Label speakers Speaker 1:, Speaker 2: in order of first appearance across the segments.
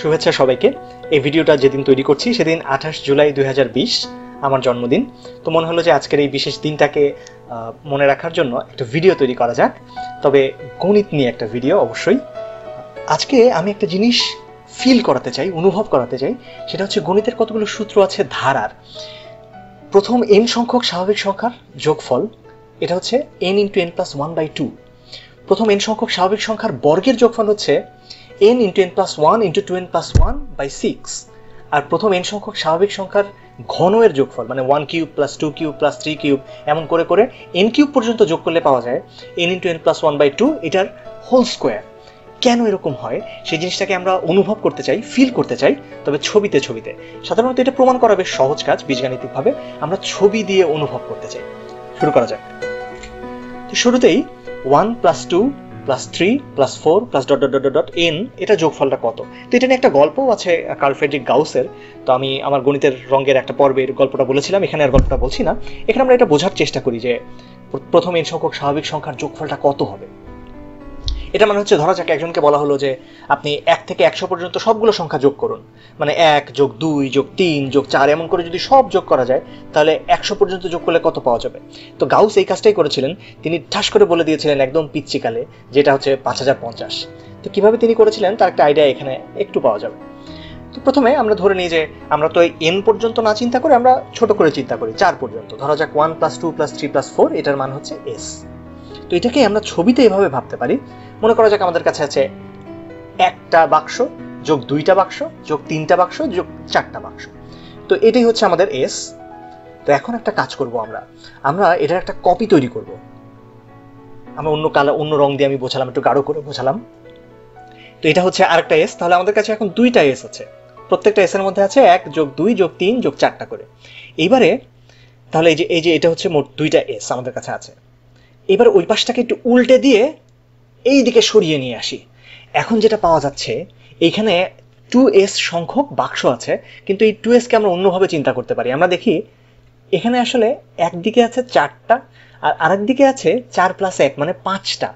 Speaker 1: শুভেচ্ছা সবাইকে। এই ভিডিওটা যেদিন তৈরি করছি সেদিন আঠাশ জুলাই দুই হাজার বিশ, আমার জন্মদিন। তো মনে হলো যে আজকের এই বিশেষ দিনটাকে মনে রাখার জন্য একটা ভিডিও তৈরি করা যাক। তবে গণিত নিয়ে একটা ভিডিও অবশ্যই। আজকে আমি একটা জিনিস ফিল করাতে চাই, অনুভব করাতে চাই, সেটা হচ্ছে গণিতের কতগুলো সূত্র আছে ধারার। প্রথম এন সংখ্যক স্বাভাবিক সংখ্যার যোগফল, এটা হচ্ছে n into n plus one by two প্রথম এন সংখ্যক স্বাভাবিক সংখ্যার বর্গের যোগফল হচ্ছে n into n plus one into two n plus one by six আর প্রথম এন সংখ্যক স্বাভাবিক সংখ্যার ঘনয়ের যোগফল মানে one cube plus two cube plus three cube এমন করে করে এন কিউব পর্যন্ত যোগ করলে পাওয়া যায় n into n plus one by two এটার হোল স্কোয়ার কেন এরকম হয়? সেই জিনিসটাকে আমরা অনুভব করতে চাই ফিল করতে চাই, তবে ছবিতে ছবিতে। সাধারণত এটা প্রমাণ করা বেশ সহজ কাজ বীজগাণিতিকভাবে। আমরা ছবি দিয়ে অনুভব করতে চাই। শুরু করা যাক। তো শুরুতেই one plus two plus three plus four plus dot dot dot dot n এটা যোগফলটা কত? তো এটা নিয়ে একটা গল্পও আছে কার্ল গাউসের। তো আমি আমার গণিতের রঙের একটা পর্বের গল্পটা বলেছিলাম, এখানে আর গল্পটা বলছি না। এখানে আমরা এটা বোঝার চেষ্টা করি যে প্রথমে এন সংখ্যক স্বাভাবিক সংখ্যার যোগফলটা কত হবে। এটা মানে হচ্ছে ধরা যাক একজনকে বলা হলো যে আপনি এক থেকে একশো পর্যন্ত সবগুলো সংখ্যা যোগ করুন। মানে এক যোগ দুই যোগ তিন যোগ চার এমন করে যদি সব যোগ করা যায়, তাহলে একশো পর্যন্ত যোগ করলে কত পাওয়া যাবে? তো গাউস এই কাজটাই করেছিলেন। তিনি ঠাস করে বলে দিয়েছিলেন একদম পিচ্চিকালে, যেটা হচ্ছে পাঁচ হাজার পঞ্চাশ। তো কীভাবে তিনি করেছিলেন? তার একটা আইডিয়া এখানে একটু পাওয়া যাবে। তো প্রথমে আমরা ধরে নিই যে আমরা তো এন পর্যন্ত না চিন্তা করে আমরা ছোট করে চিন্তা করি, চার পর্যন্ত। ধরা যাক one plus two plus three plus four এটার মান হচ্ছে এস তো এটাকে আমরা ছবিতে এভাবে ভাবতে পারি। মনে করা যাক আমাদের কাছে আছে একটা বাক্স, যোগ দুইটা বাক্স, যোগ তিনটা বাক্স, যোগ চারটা বাক্স। তো এটাই হচ্ছে আমাদের এস তো এখন একটা কাজ করব আমরা। আমরা এটার একটা কপি তৈরি করব। আমরা অন্য কালার অন্য রং দিয়ে আমি বোঝালাম, একটু গাঢ় করে বোঝালাম। তো এটা হচ্ছে আরেকটা এস তাহলে আমাদের কাছে এখন দুইটা এস আছে। প্রত্যেকটা এসের মধ্যে আছে এক, যোগ দুই, যোগ তিন, যোগ চারটা করে। এইবারে তাহলে এই যে এই যে এটা হচ্ছে মোট দুইটা এস আমাদের কাছে আছে। এবার ওই পাশটাকে একটু উল্টে দিয়ে এই দিকে সরিয়ে নিয়ে আসি। এখন যেটা পাওয়া যাচ্ছে এইখানে টু এস সংখ্যক বাক্স আছে, কিন্তু এই টু এসকে আমরা অন্যভাবে চিন্তা করতে পারি। আমরা দেখি, এখানে আসলে একদিকে আছে চারটা, আর আরেক দিকে আছে চার প্লাস এক মানে পাঁচটা।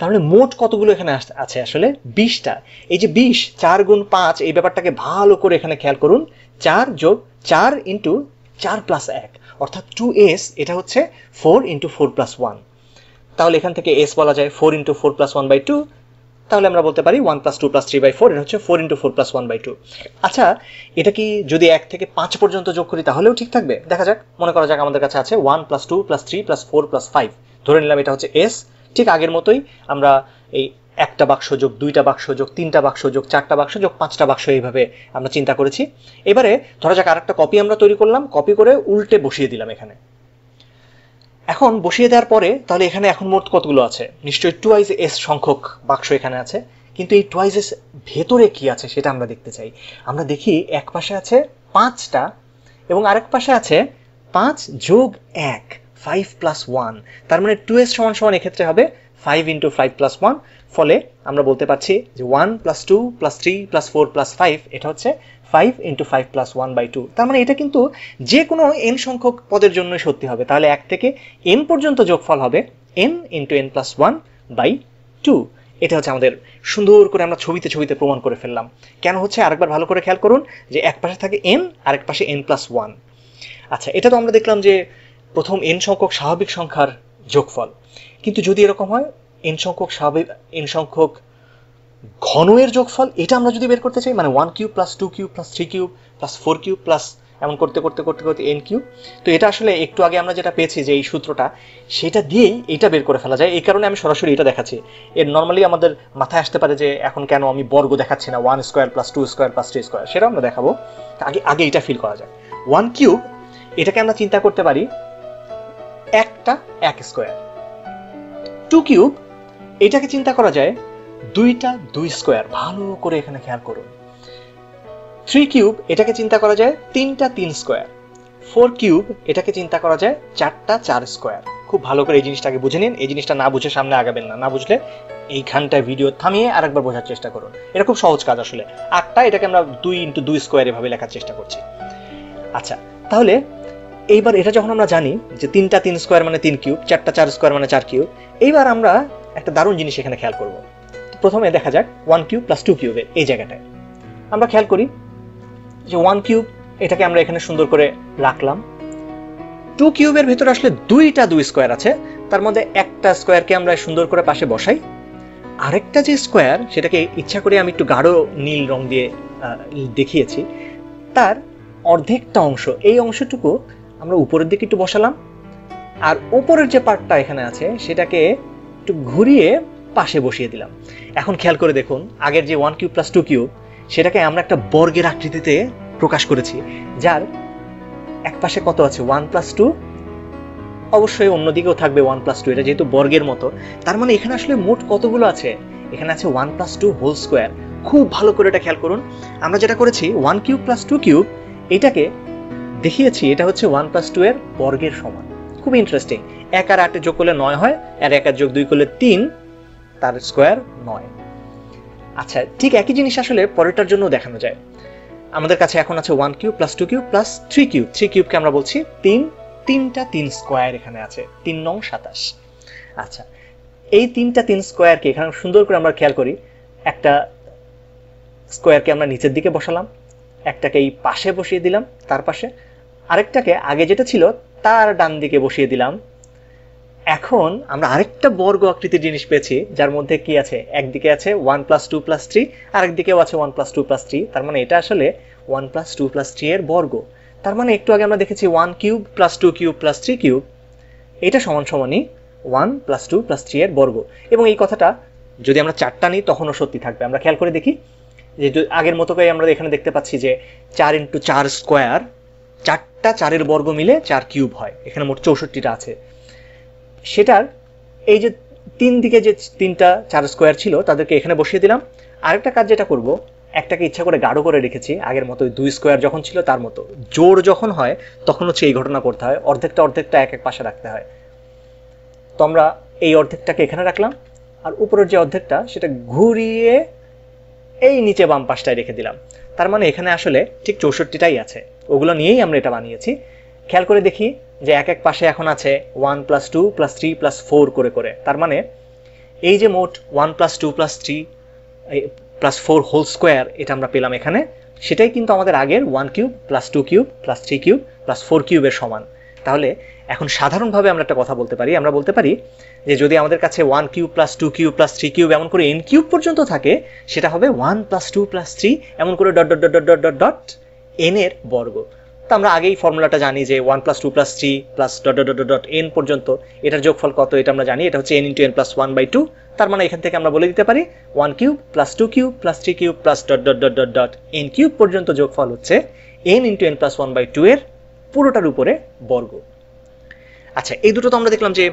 Speaker 1: তাহলে মোট কতগুলো এখানে আছে আসলে? বিশটা। এই যে বিশ, চার গুণ পাঁচ, এই ব্যাপারটাকে ভালো করে এখানে খেয়াল করুন। চার যোগ চার ইন্টু চার প্লাস এক, অর্থাৎ টু এস এটা হচ্ছে four into four plus one তাহলে এখান থেকে এস বলা যায় four into four plus one by two তাহলে আমরা বলতে পারি one plus two plus three by four এটা হচ্ছে four into four plus one by two আচ্ছা এটা কি যদি এক থেকে পাঁচ পর্যন্ত যোগ করি তাহলেও ঠিক থাকবে? দেখা যাক, মনে করা যাক আমাদের কাছে আছে one plus two plus three plus four plus five ধরে নিলাম এটা হচ্ছে এস ঠিক আগের মতোই আমরা এই একটা বাক্স যোগ দুইটা বাক্স যোগ তিনটা বাক্স যোগ চারটা বাক্স যোগ পাঁচটা বাক্স এইভাবে আমরা চিন্তা করেছি। এবারে ধরা যাক আরেকটা কপি আমরা তৈরি করলাম কপি করে উল্টে বসিয়ে দিলাম এখানে। এখন বসিয়ে দেওয়ার পরে, তাহলে এখানে এখন মোট কতগুলো আছে? নিশ্চয়ই টুয়াইজ এস সংখ্যক বাক্স এখানে আছে। কিন্তু এই টুয়াইজ এস ভেতরে কি আছে সেটা আমরা দেখতে চাই। আমরা দেখি এক পাশে আছে পাঁচটা এবং আরেক পাশে আছে পাঁচ যোগ এক। ফাইভ প্লাস ওয়ান তার মানে টু এস সমান সমান এক্ষেত্রে হবে five into five plus one ফলে আমরা বলতে পারছি যে one plus two plus three plus four plus five এটা হচ্ছে five into five plus one by two তার মানে এটা কিন্তু যে কোনো এন সংখ্যক পদের জন্যই সত্যি হবে। তাহলে এক থেকে এন পর্যন্ত যোগফল হবে n into n plus one by two এটা হচ্ছে আমাদের সুন্দর করে আমরা ছবিতে ছবিতে প্রমাণ করে ফেললাম। কেন হচ্ছে? আরেকবার ভালো করে খেয়াল করুন যে এক পাশে থাকে এন আরেক পাশে এন প্লাস ওয়ান আচ্ছা এটা তো আমরা দেখলাম যে প্রথম এন সংখ্যক স্বাভাবিক সংখ্যার যোগফল। কিন্তু যদি এরকম হয় এন সংখ্যক স্বাভাবিক এন সংখ্যক ঘনয়ের যোগফল, এটা আমরা যদি বের করতে চাই মানে one cube plus two cube plus three cube plus four cube plus এমন করতে করতে করতে করতে এন কিউব তো এটা আসলে একটু আগে আমরা যেটা পেয়েছি যে এই সূত্রটা, সেটা দিয়েই এটা বের করে ফেলা যায়। এই কারণে আমি সরাসরি এটা দেখাচ্ছি। এর নর্মালি আমাদের মাথায় আসতে পারে যে এখন কেন আমি বর্গ দেখাচ্ছি না one square plus two square plus three square সেটা আমরা দেখাবো। আগে আগে এটা ফিল করা যায় ওয়ান কিউব এটাকে আমরা চিন্তা করতে পারি একটা এক স্কোয়ার। টু কিউব এটাকে চিন্তা করা যায়, দুইটা দুই স্কোয়ার। ভালো করে এখানে খেয়াল করুন। থ্রি কিউব এটাকে চিন্তা করা যায়, তিনটা তিন স্কোয়ার। ফোর কিউব এটাকে চিন্তা করা যায়, চারটা চার স্কোয়ার। খুব ভালো করে এই জিনিসটাকে বুঝে নিন। এই জিনিসটা না বুঝে সামনে আগাবেন না। না বুঝলে এইখানটায় ভিডিও থামিয়ে আরেকবার বোঝার চেষ্টা করুন। এটা খুব সহজ কাজ আসলে। আটটা, এটাকে আমরা দুই ইন্টু দুই স্কোয়ার এভাবে লেখার চেষ্টা করছি। আচ্ছা তাহলে এইবার এটা যখন আমরা জানি যে তিনটা তিন স্কোয়ার মানে তিন কিউব চারটা চার স্কোয়ার মানে চার কিউব এইবার আমরা একটা দারুণ জিনিস এখানে খেয়াল করব। প্রথমে দেখা যাক ওয়ান কিউব প্লাস টু কিউবের এই জায়গাটায়। আমরা খেয়াল করি যে ওয়ান কিউব এটাকে আমরা এখানে সুন্দর করে রাখলাম। টু কিউবের ভেতরে আসলে দুইটা দুই স্কোয়ার আছে, তার মধ্যে একটা স্কোয়ারকে আমরা সুন্দর করে পাশে বসাই। আরেকটা যে স্কোয়ার সেটাকে ইচ্ছা করে আমি একটু গাঢ় নীল রং দিয়ে দেখিয়েছি, তার অর্ধেকটা অংশ, এই অংশটুকু আমরা উপরের দিকে একটু বসালাম। আর উপরের যে পার্টটা এখানে আছে, সেটাকে একটু ঘুরিয়ে পাশে বসিয়ে দিলাম। এখন খেয়াল করে দেখুন, আগের যে one cube plus two cube সেটাকে আমরা একটা বর্গের আকৃতিতে প্রকাশ করেছি, যার এক পাশে কত আছে? ওয়ান প্লাস টু অবশ্যই অন্যদিকেও থাকবে ওয়ান প্লাস টু এটা যেহেতু বর্গের মতো। তার মানে এখানে আসলে মোট কতগুলো আছে? এখানে আছে one plus two whole square খুব ভালো করে এটা খেয়াল করুন। আমরা যেটা করেছি one cube plus two cube এটাকে দেখিয়েছি, এটা হচ্ছে ওয়ান প্লাস টু এর বর্গের সমান। খুব ইন্টারেস্টিং এক আর আটে যোগ করলে নয় হয়, আর এক আর যোগ দুই করলে তিন, তার স্কোয়ার নয়। আচ্ছা ঠিক একই জিনিস আসলে পরেরটার জন্য দেখানো যায়। আমাদের কাছে এখন আছে one cube plus two cube plus three cube three কিউবকে আমরা বলছি তিন, তিনটা তিন স্কোয়ার এখানে আছে, তিন নং সাতাশ। আচ্ছা এই তিনটা তিন স্কোয়ারকে এখানে সুন্দর করে আমরা খেয়াল করি। একটা স্কোয়ারকে আমরা নিচের দিকে বসালাম, একটাকে এই পাশে বসিয়ে দিলাম, তার পাশে। আরেকটাকে আগে যেটা ছিল তার ডান দিকে বসিয়ে দিলাম। এখন আমরা আরেকটা বর্গ আকৃতির জিনিস পেয়েছি, যার মধ্যে কি আছে? একদিকে আছে one plus two plus three আরেকদিকেও আছে one plus two plus three তার মানে এটা আসলে one plus two plus three এর বর্গ। তার মানে একটু আগে আমরা দেখেছি one cube plus two cube plus three cube এটা সমান সমানই one plus two plus three এর বর্গ। এবং এই কথাটা যদি আমরা চারটা নিই, তখনও সত্যি থাকবে। আমরা খেয়াল করে দেখি যে আগের মতো করে আমরা এখানে দেখতে পাচ্ছি যে চার ইন্টু চার স্কোয়ার চারটা চারের বর্গ মিলে চার কিউব হয়। এখানে মোট চৌষট্টিটা আছে। সেটার এই যে তিন দিকে যে তিনটা চার স্কোয়ার ছিল, তাদেরকে এখানে বসিয়ে দিলাম। আরেকটা কাজ যেটা করব, একটাকে ইচ্ছা করে গাঢ় করে রেখেছি, আগের মতো দুই স্কোয়ার যখন ছিল তার মতো। জোর যখন হয়, তখন হচ্ছে এই ঘটনা করতে হয়। অর্ধেকটা অর্ধেকটা এক এক পাশে রাখতে হয়। তো আমরা এই অর্ধেকটাকে এখানে রাখলাম। আর উপরের যে অর্ধেকটা, সেটা ঘুরিয়ে এই নিচে বাম পাশটায় রেখে দিলাম। তার মানে এখানে আসলে ঠিক চৌষট্টিটাই আছে। ওগুলো নিয়েই আমরা এটা বানিয়েছি। খেয়াল করে দেখি যে এক এক পাশে এখন আছে one plus two plus three plus four করে করে। তার মানে এই যে মোট one plus two plus three plus four whole square এটা আমরা পেলাম এখানে। সেটাই কিন্তু আমাদের আগের one cube plus two cube plus three cube plus four কিউবের সমান। তাহলে এখন সাধারণভাবে আমরা একটা কথা বলতে পারি আমরা বলতে পারি যে যদি আমাদের কাছে one cube plus two cube plus three cube এমন করে এন কিউব পর্যন্ত থাকে সেটা হবে one plus two plus three এমন করে dot dot dot dot dot dot n এর বর্গ তো আমরা আগেই ফর্মুলাটা জানি যে one plus two plus three plus dot dot dot dot n পর্যন্ত এটার যোগফল কত এটা আমরা জানি এটা হচ্ছে n into n plus one by two তার মানে এখান থেকে আমরা বলে দিতে পারি one cube plus two cube plus three cube plus dot dot dot dot dot n cube পর্যন্ত যোগফল হচ্ছে n into n plus one by two এর পুরোটার উপরে বর্গ। আচ্ছা এই দুটো তো আমরা দেখলাম যে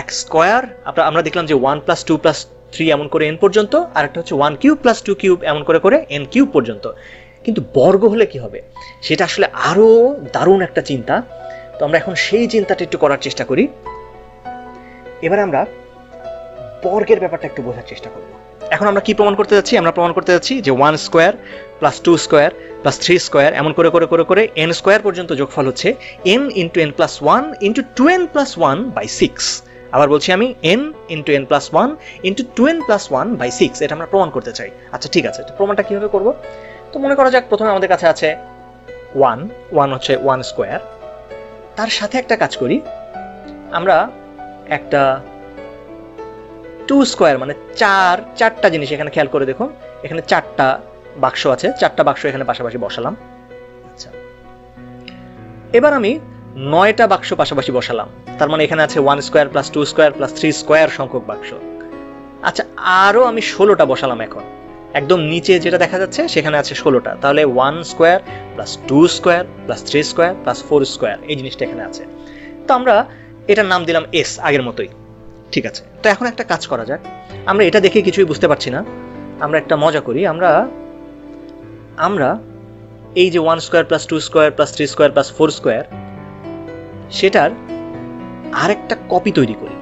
Speaker 1: এক স্কোয়ার আমরা দেখলাম যে one plus two plus three এমন করে এন পর্যন্ত, আর একটা হচ্ছে one cube plus two cube এমন করে করে এন কিউব পর্যন্ত। কিন্তু বর্গ হলে কি হবে? সেটা আসলে আরও দারুণ একটা চিন্তা। তো আমরা এখন সেই চিন্তাটা একটু করার চেষ্টা করি। এবার আমরা বর্গের ব্যাপারটা একটু বোঝার চেষ্টা করব। এখন আমরা কি প্রমাণ করতে যাচ্ছি? আমরা প্রমাণ করতে যাচ্ছি যে one square plus two square plus three square এমন করে করে করে করে এন স্কোয়ার পর্যন্ত যোগফল হচ্ছে n into n plus one into two n plus one by six আবার বলছি আমি n into n plus one into two n plus one by six এটা আমরা প্রমাণ করতে চাই। আচ্ছা ঠিক আছে, তো প্রমাণটা কীভাবে করব? তো মনে করা যাক, প্রথমে আমাদের কাছে আছে ওয়ান ওয়ান হচ্ছে ওয়ান স্কোয়ার তার সাথে একটা কাজ করি। আমরা একটা টু স্কোয়ার মানে চার, চারটা জিনিস এখানে খেয়াল করে দেখুন। এখানে চারটা বাক্স আছে, চারটা বাক্স এখানে পাশাপাশি বসালাম। আচ্ছা। এবার আমি নয়টা বাক্স পাশাপাশি বসালাম। তার মানে এখানে আছে one square plus two square plus three square সংখ্যক বাক্স। আচ্ছা আরও আমি ষোলোটা বসালাম এখন। একদম নিচে যেটা দেখা যাচ্ছে, সেখানে আছে ষোলোটা। তাহলে one square plus two square plus three square plus four square এই জিনিসটা এখানে আছে। তো আমরা এটার নাম দিলাম এস আগের মতোই। ঠিক আছে। তো এখন একটা কাজ করা যাক। আমরা এটা দেখে কিছুই বুঝতে পারছি না। আমরা একটা মজা করি। আমরা আমরা এই যে one square plus two square plus three square plus four square সেটার আরেকটা কপি তৈরি করি।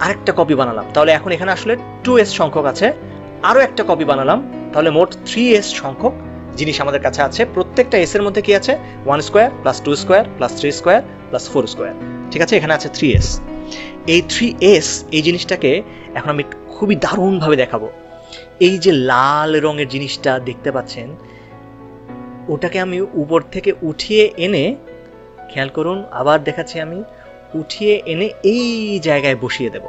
Speaker 1: আরেকটা কপি বানালাম। তাহলে এখন এখানে আসলে টু এস সংখ্যক আছে। আরও একটা কপি বানালাম। তাহলে মোট থ্রি এস সংখ্যক জিনিস আমাদের কাছে আছে। প্রত্যেকটা এস এর মধ্যে কি আছে? One square plus two square plus three square plus four square ঠিক আছে? এখানে আছে থ্রি এস এই থ্রি এস এই জিনিসটাকে এখন আমি খুবই দারুণভাবে দেখাবো। এই যে লাল রঙের জিনিসটা দেখতে পাচ্ছেন, ওটাকে আমি উপর থেকে উঠিয়ে এনে, খেয়াল করুন, আবার দেখাচ্ছি আমি, উঠিয়ে এনে এই জায়গায় বসিয়ে দেব।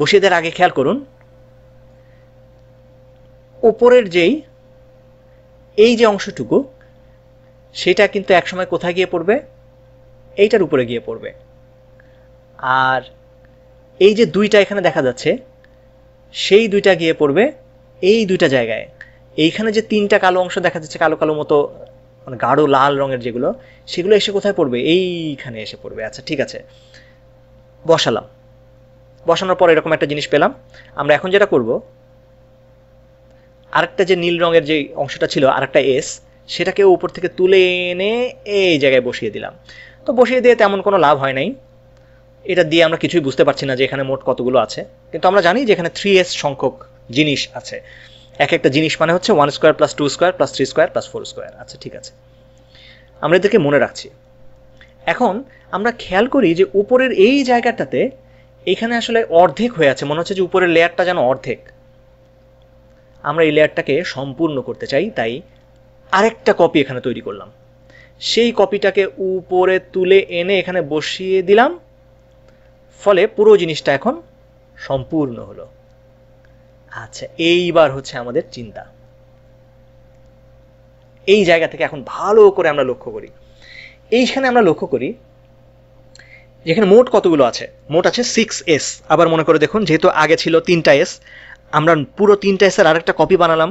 Speaker 1: বসিয়ে দেওয়ার আগে খেয়াল করুন ওপরের যেই, এই যে অংশটুকু, সেটা কিন্তু একসময় কোথায় গিয়ে পড়বে? এইটার উপরে গিয়ে পড়বে। আর এই যে দুইটা এখানে দেখা যাচ্ছে, সেই দুইটা গিয়ে পড়বে এই দুইটা জায়গায়। এইখানে যে তিনটা কালো অংশ দেখা যাচ্ছে, কালো কালো মতো মানে গাঢ় লাল রঙের যেগুলো, সেগুলো এসে কোথায় পড়বে? এইখানে এসে পড়বে। আচ্ছা ঠিক আছে। বসালাম। বসানোর পর এরকম একটা জিনিস পেলাম। আমরা এখন যেটা করব, আরেকটা যে নীল রঙের যে অংশটা ছিল, আরেকটা এস সেটাকে উপর থেকে তুলে এনে এই জায়গায় বসিয়ে দিলাম। তো বসিয়ে দিয়ে তেমন কোনো লাভ হয় নাই। এটা দিয়ে আমরা কিছুই বুঝতে পারছি না যে এখানে মোট কতগুলো আছে। কিন্তু আমরা জানি যে এখানে থ্রি এস সংখ্যক জিনিস আছে। এক একটা জিনিস মানে হচ্ছে one square plus two square plus three square plus four square আচ্ছা ঠিক আছে। আমরা এদেরকে মনে রাখছি। এখন আমরা খেয়াল করি যে উপরের এই জায়গাটাতে এখানে আসলে অর্ধেক হয়ে আছে। মনে হচ্ছে যে উপরের লেয়ারটা যেন অর্ধেক। আমরা এই লেয়ারটাকে সম্পূর্ণ করতে চাই, তাই আরেকটা কপি এখানে তৈরি করলাম। সেই কপিটাকে উপরে তুলে এনে এখানে বসিয়ে দিলাম। ফলে পুরো জিনিসটা এখন সম্পূর্ণ হলো। আচ্ছা এইবার হচ্ছে আমাদের চিন্তা। এই জায়গা থেকে এখন ভালো করে আমরা লক্ষ্য করি। এইখানে আমরা লক্ষ্য করি, যেখানে মোট কতগুলো আছে? মোট আছে সিক্স এস আবার মনে করে দেখুন, যেহেতু আগে ছিল তিনটা এস আমরা পুরো তিনটা এসের আরেকটা কপি বানালাম।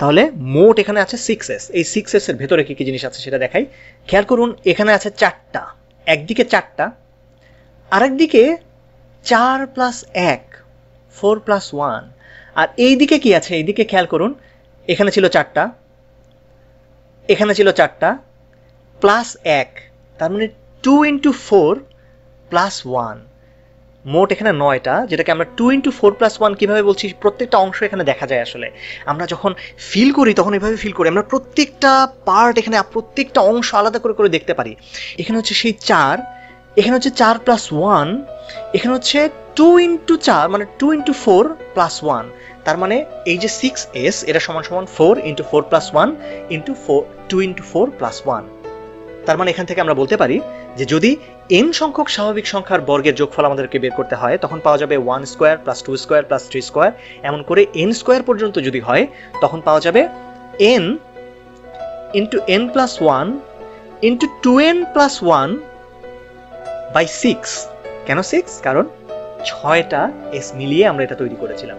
Speaker 1: তাহলে মোট এখানে আছে সিক্স এস এই সিক্স এস এর ভেতরে কি কি জিনিস আছে সেটা দেখাই। খেয়াল করুন, এখানে আছে চারটা। একদিকে চারটা আরেকদিকে চার প্লাস এক ফোর প্লাস ওয়ান আর এই দিকে কি আছে? এইদিকে খেয়াল করুন, এখানে ছিল চারটা, এখানে ছিল চারটা প্লাস এক, তার মানে two into four plus one মোট এখানে নয়টা, যেটাকে আমরা two into four plus one কীভাবে বলছি? প্রত্যেকটা অংশ এখানে দেখা যায় আসলে। আমরা যখন ফিল করি, তখন এভাবে ফিল করি। আমরা প্রত্যেকটা পার্ট এখানে, প্রত্যেকটা অংশ আলাদা করে করে দেখতে পারি। এখানে হচ্ছে সেই চার এখানে হচ্ছে চার প্লাস ওয়ান এখানে হচ্ছে টু ইন্টু চার মানে two into four plus one তার মানে এই যে সিক্স এস এটা সমান সমান four into four plus one into four two into four plus one তার মানে এখান থেকে আমরা বলতে পারি যে যদি এন সংখ্যক স্বাভাবিক সংখ্যার বর্গের যোগফল আমাদেরকে বের করতে হয়, তখন পাওয়া যাবে one square plus two square plus three square এমন করে এন স্কোয়ার পর্যন্ত যদি হয়, তখন পাওয়া যাবে n into n plus one into two n plus one by six কেন সিক্স কারণ ছয়টা এস মিলিয়ে আমরা এটা তৈরি করেছিলাম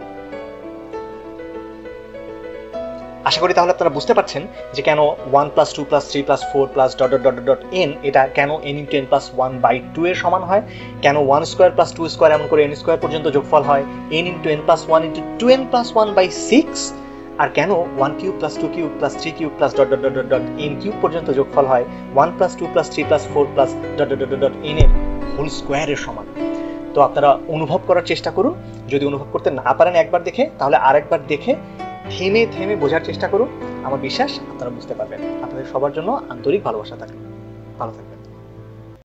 Speaker 1: আশা করি তাহলে আপনারা বুঝতে পারছেন যে কেন one plus two plus three plus four plus dot dot dot dot n এটা কেন n into n plus one by two এর সমান হয় কেন one square plus two square এমন করে এন স্কোয়ার পর্যন্ত যোগফল হয় n into n plus one into two n plus one by six আর কেন one cube plus two cube plus three cube plus dot dot dot dot n cube পর্যন্ত যোগফল হয় one plus two plus three plus four plus dot dot dot dot n এর whole স্কোয়ারের সমান। তো আপনারা অনুভব করার চেষ্টা করুন। যদি অনুভব করতে না পারেন একবার দেখে, তাহলে আরেকবার দেখে, থেমে থেমে বোঝার চেষ্টা করুন। আমার বিশ্বাস আপনারা বুঝতে পারবেন। আপনাদের সবার জন্য আন্তরিক ভালোবাসা থাকবে ভালো থাকবেন।